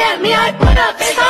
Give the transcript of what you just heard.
at me, I put up a